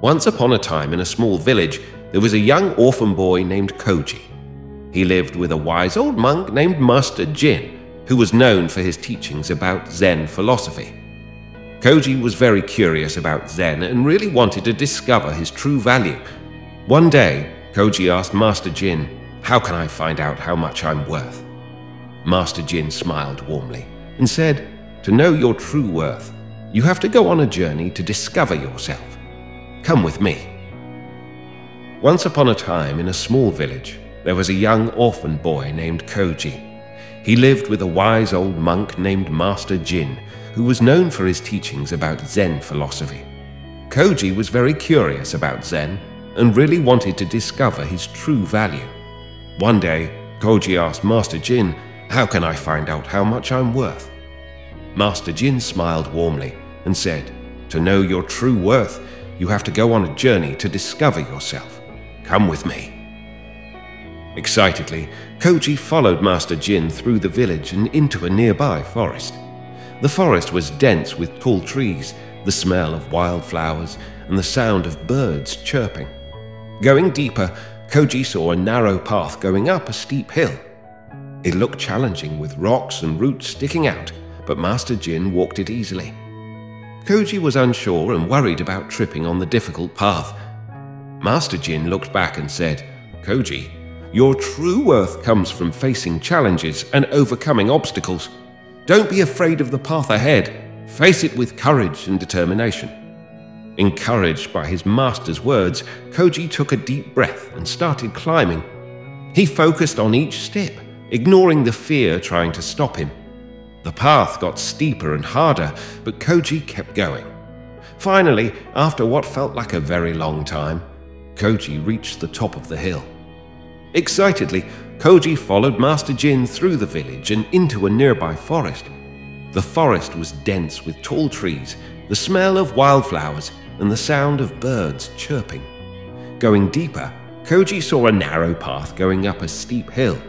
Once upon a time in a small village, there was a young orphan boy named Koji. He lived with a wise old monk named Master Jin, who was known for his teachings about Zen philosophy. Koji was very curious about Zen and really wanted to discover his true value. One day, Koji asked Master Jin, How can I find out how much I'm worth? Master Jin smiled warmly and said, To know your true worth, you have to go on a journey to discover yourself. Come with me. Once upon a time in a small village, there was a young orphan boy named Koji. He lived with a wise old monk named Master Jin, who was known for his teachings about Zen philosophy. Koji was very curious about Zen and really wanted to discover his true value. One day, Koji asked Master Jin, How can I find out how much I'm worth? Master Jin smiled warmly and said, To know your true worth, you have to go on a journey to discover yourself. Come with me. Excitedly, Koji followed Master Jin through the village and into a nearby forest. The forest was dense with tall trees, the smell of wildflowers, and the sound of birds chirping. Going deeper, Koji saw a narrow path going up a steep hill. It looked challenging with rocks and roots sticking out, but Master Jin walked it easily. Koji was unsure and worried about tripping on the difficult path. Master Jin looked back and said, Koji, your true worth comes from facing challenges and overcoming obstacles. Don't be afraid of the path ahead. Face it with courage and determination. Encouraged by his master's words, Koji took a deep breath and started climbing. He focused on each step, ignoring the fear trying to stop him. The path got steeper and harder, but Koji kept going. Finally, after what felt like a very long time, Koji reached the top of the hill. Excitedly, Koji followed Master Jin through the village and into a nearby forest. The forest was dense with tall trees, the smell of wildflowers, and the sound of birds chirping. Going deeper, Koji saw a narrow path going up a steep hill.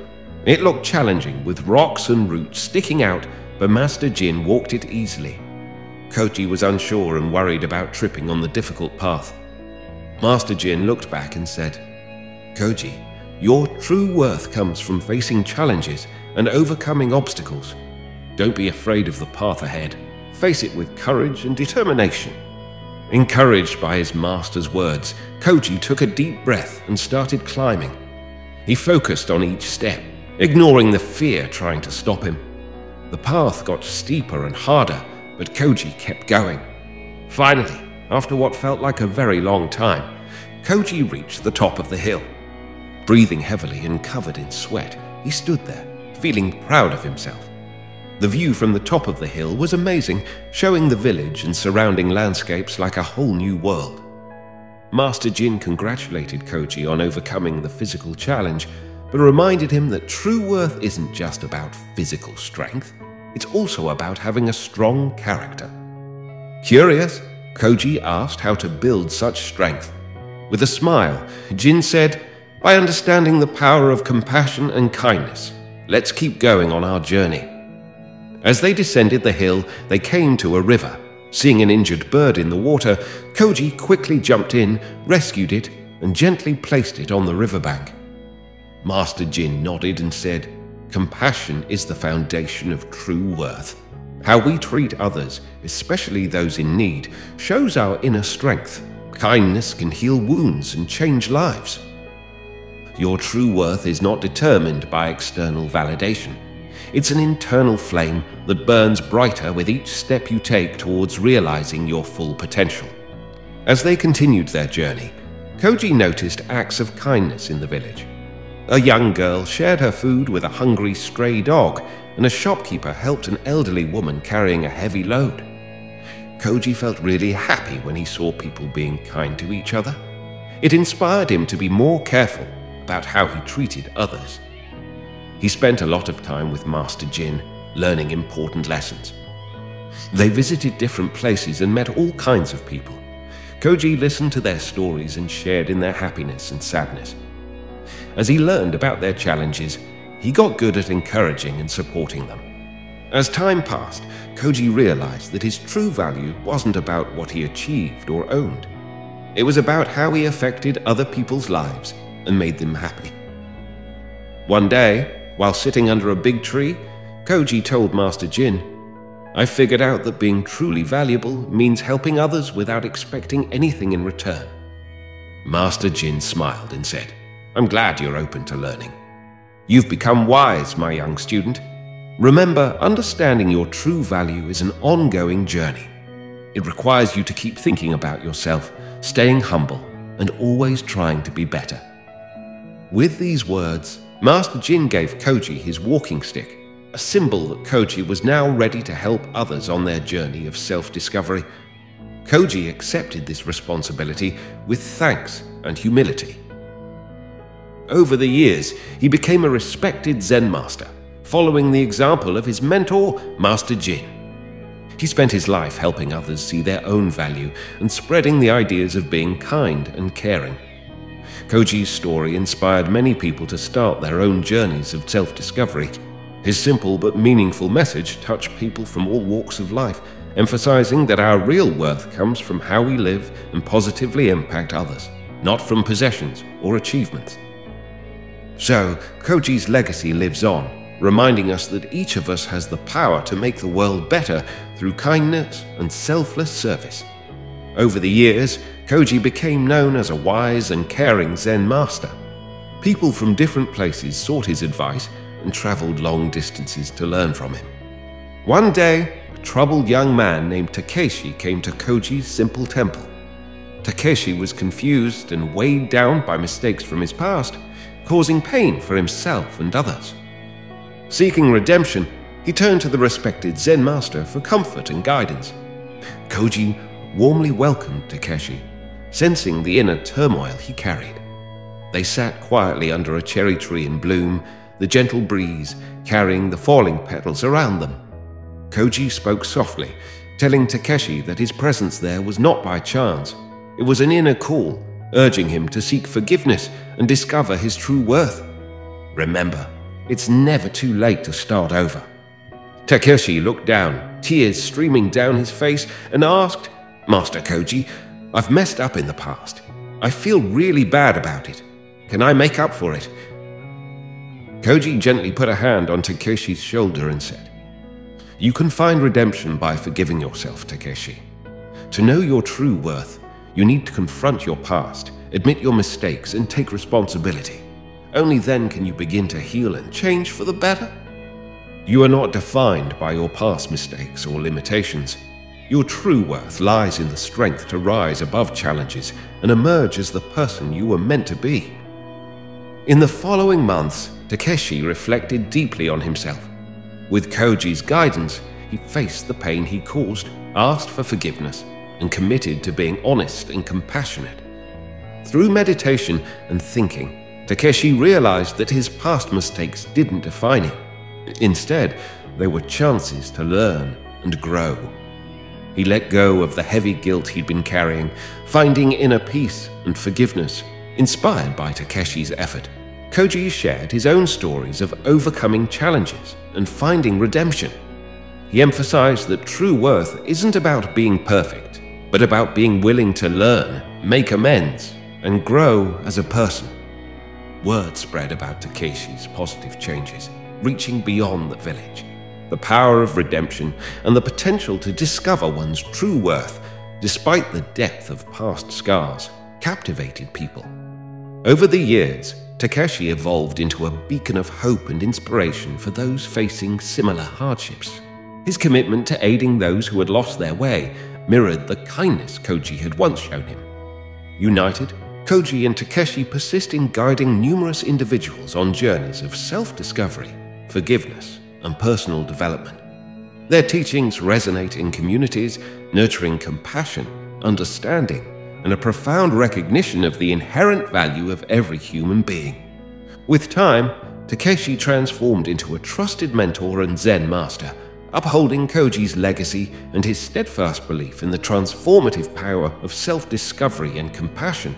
It looked challenging with rocks and roots sticking out, but Master Jin walked it easily. Koji was unsure and worried about tripping on the difficult path. Master Jin looked back and said, Koji, your true worth comes from facing challenges and overcoming obstacles. Don't be afraid of the path ahead. Face it with courage and determination. Encouraged by his master's words, Koji took a deep breath and started climbing. He focused on each step, ignoring the fear trying to stop him. The path got steeper and harder, but Koji kept going. Finally, after what felt like a very long time, Koji reached the top of the hill. Breathing heavily and covered in sweat, he stood there, feeling proud of himself. The view from the top of the hill was amazing, showing the village and surrounding landscapes like a whole new world. Master Jin congratulated Koji on overcoming the physical challenge, but reminded him that true worth isn't just about physical strength, it's also about having a strong character. Curious, Koji asked how to build such strength. With a smile, Jin said, By understanding the power of compassion and kindness, let's keep going on our journey. As they descended the hill, they came to a river. Seeing an injured bird in the water, Koji quickly jumped in, rescued it, and gently placed it on the riverbank. Master Jin nodded and said, Compassion is the foundation of true worth. How we treat others, especially those in need, shows our inner strength. Kindness can heal wounds and change lives. Your true worth is not determined by external validation. It's an internal flame that burns brighter with each step you take towards realizing your full potential. As they continued their journey, Koji noticed acts of kindness in the village. A young girl shared her food with a hungry stray dog, and a shopkeeper helped an elderly woman carrying a heavy load. Koji felt really happy when he saw people being kind to each other. It inspired him to be more careful about how he treated others. He spent a lot of time with Master Jin, learning important lessons. They visited different places and met all kinds of people. Koji listened to their stories and shared in their happiness and sadness. As he learned about their challenges, he got good at encouraging and supporting them. As time passed, Koji realized that his true value wasn't about what he achieved or owned. It was about how he affected other people's lives and made them happy. One day, while sitting under a big tree, Koji told Master Jin, I figured out that being truly valuable means helping others without expecting anything in return. Master Jin smiled and said, I'm glad you're open to learning. You've become wise, my young student. Remember, understanding your true value is an ongoing journey. It requires you to keep thinking about yourself, staying humble, and always trying to be better. With these words, Master Jin gave Koji his walking stick, a symbol that Koji was now ready to help others on their journey of self discovery. Koji accepted this responsibility with thanks and humility. Over the years, he became a respected Zen master, following the example of his mentor, Master Jin. He spent his life helping others see their own value and spreading the ideas of being kind and caring. Koji's story inspired many people to start their own journeys of self discovery. His simple but meaningful message touched people from all walks of life, emphasizing that our real worth comes from how we live and positively impact others, not from possessions or achievements. So, Koji's legacy lives on, reminding us that each of us has the power to make the world better through kindness and selfless service. Over the years, Koji became known as a wise and caring Zen master. People from different places sought his advice and traveled long distances to learn from him. One day, a troubled young man named Takeshi came to Koji's simple temple. Takeshi was confused and weighed down by mistakes from his past causing pain for himself and others. Seeking redemption, he turned to the respected Zen master for comfort and guidance. Koji warmly welcomed Takeshi, sensing the inner turmoil he carried. They sat quietly under a cherry tree in bloom, the gentle breeze carrying the falling petals around them. Koji spoke softly, telling Takeshi that his presence there was not by chance. It was an inner call urging him to seek forgiveness and discover his true worth. Remember, it's never too late to start over. Takeshi looked down, tears streaming down his face, and asked, Master Koji, I've messed up in the past. I feel really bad about it. Can I make up for it? Koji gently put a hand on Takeshi's shoulder and said, You can find redemption by forgiving yourself, Takeshi. To know your true worth, you need to confront your past, admit your mistakes, and take responsibility. Only then can you begin to heal and change for the better. You are not defined by your past mistakes or limitations. Your true worth lies in the strength to rise above challenges and emerge as the person you were meant to be. In the following months, Takeshi reflected deeply on himself. With Koji's guidance, he faced the pain he caused, asked for forgiveness, and committed to being honest and compassionate. Through meditation and thinking, Takeshi realized that his past mistakes didn't define him. Instead, they were chances to learn and grow. He let go of the heavy guilt he'd been carrying, finding inner peace and forgiveness. Inspired by Takeshi's effort, Koji shared his own stories of overcoming challenges and finding redemption. He emphasized that true worth isn't about being perfect, but about being willing to learn, make amends, and grow as a person. Word spread about Takeshi's positive changes, reaching beyond the village. The power of redemption and the potential to discover one's true worth, despite the depth of past scars, captivated people. Over the years, Takeshi evolved into a beacon of hope and inspiration for those facing similar hardships. His commitment to aiding those who had lost their way mirrored the kindness Koji had once shown him. United, Koji and Takeshi persist in guiding numerous individuals on journeys of self discovery, forgiveness, and personal development. Their teachings resonate in communities, nurturing compassion, understanding, and a profound recognition of the inherent value of every human being. With time, Takeshi transformed into a trusted mentor and Zen master upholding Koji's legacy and his steadfast belief in the transformative power of self discovery and compassion.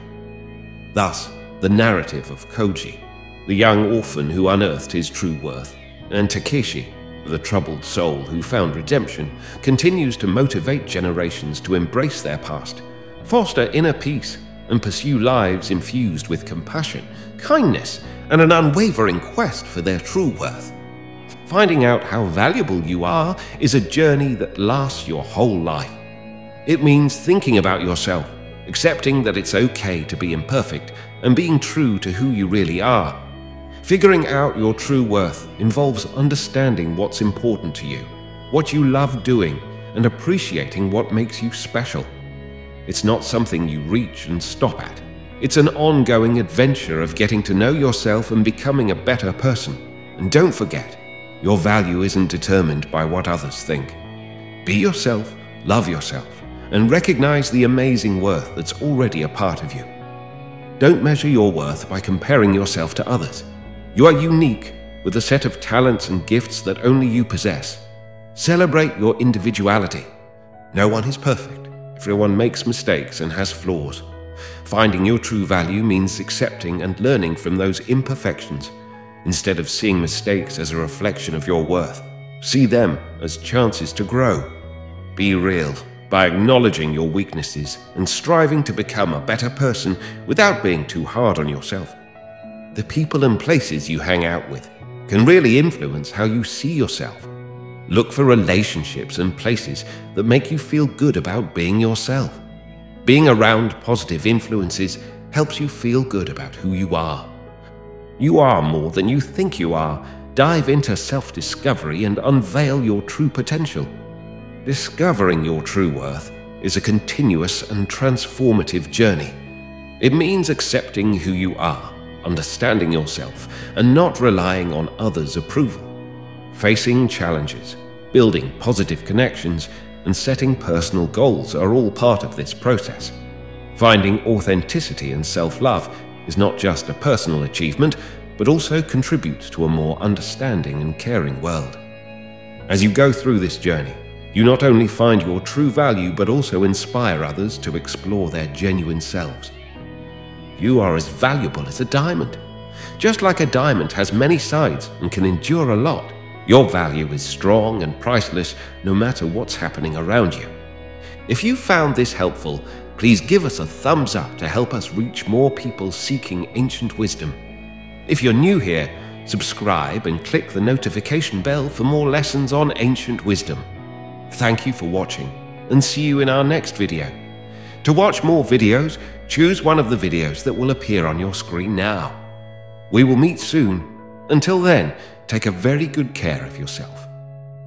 Thus, the narrative of Koji, the young orphan who unearthed his true worth, and Takeshi, the troubled soul who found redemption, continues to motivate generations to embrace their past, foster inner peace, and pursue lives infused with compassion, kindness, and an unwavering quest for their true worth. Finding out how valuable you are is a journey that lasts your whole life. It means thinking about yourself, accepting that it's okay to be imperfect, and being true to who you really are. Figuring out your true worth involves understanding what's important to you, what you love doing, and appreciating what makes you special. It's not something you reach and stop at. It's an ongoing adventure of getting to know yourself and becoming a better person. And don't forget, your value isn't determined by what others think. Be yourself, love yourself, and recognize the amazing worth that's already a part of you. Don't measure your worth by comparing yourself to others. You are unique with a set of talents and gifts that only you possess. Celebrate your individuality. No one is perfect. Everyone makes mistakes and has flaws. Finding your true value means accepting and learning from those imperfections Instead of seeing mistakes as a reflection of your worth, see them as chances to grow. Be real by acknowledging your weaknesses and striving to become a better person without being too hard on yourself. The people and places you hang out with can really influence how you see yourself. Look for relationships and places that make you feel good about being yourself. Being around positive influences helps you feel good about who you are. You are more than you think you are. Dive into self discovery and unveil your true potential. Discovering your true worth is a continuous and transformative journey. It means accepting who you are, understanding yourself, and not relying on others' approval. Facing challenges, building positive connections, and setting personal goals are all part of this process. Finding authenticity and self love is not just a personal achievement, but also contributes to a more understanding and caring world. As you go through this journey, you not only find your true value, but also inspire others to explore their genuine selves. You are as valuable as a diamond. Just like a diamond has many sides and can endure a lot, your value is strong and priceless no matter what's happening around you. If you found this helpful, please give us a thumbs up to help us reach more people seeking ancient wisdom. If you're new here, subscribe and click the notification bell for more lessons on ancient wisdom. Thank you for watching, and see you in our next video. To watch more videos, choose one of the videos that will appear on your screen now. We will meet soon. Until then, take a very good care of yourself.